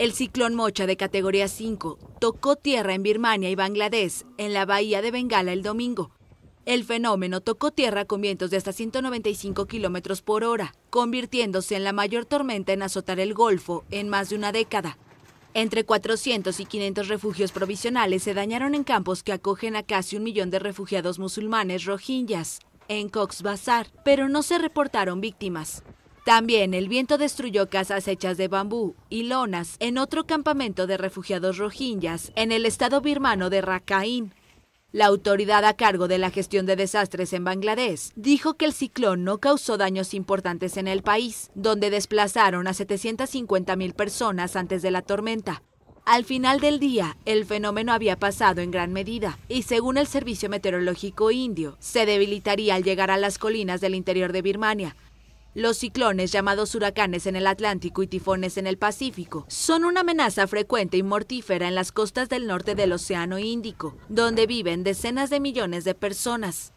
El ciclón Mocha de categoría 5 tocó tierra en Birmania y Bangladesh, en la bahía de Bengala el domingo. El fenómeno tocó tierra con vientos de hasta 195 kilómetros por hora, convirtiéndose en la mayor tormenta en azotar el Golfo en más de una década. Entre 400 y 500 refugios provisionales se dañaron en campos que acogen a casi un millón de refugiados musulmanes rohingyas en Cox's Bazar, pero no se reportaron víctimas. También el viento destruyó casas hechas de bambú y lonas en otro campamento de refugiados rohingyas en el estado birmano de Rakhine. La autoridad a cargo de la gestión de desastres en Bangladesh dijo que el ciclón no causó daños importantes en el país, donde desplazaron a 750 mil personas antes de la tormenta. Al final del día, el fenómeno había pasado en gran medida y según el Servicio Meteorológico Indio, se debilitaría al llegar a las colinas del interior de Birmania, los ciclones, llamados huracanes en el Atlántico y tifones en el Pacífico, son una amenaza frecuente y mortífera en las costas del norte del Océano Índico, donde viven decenas de millones de personas.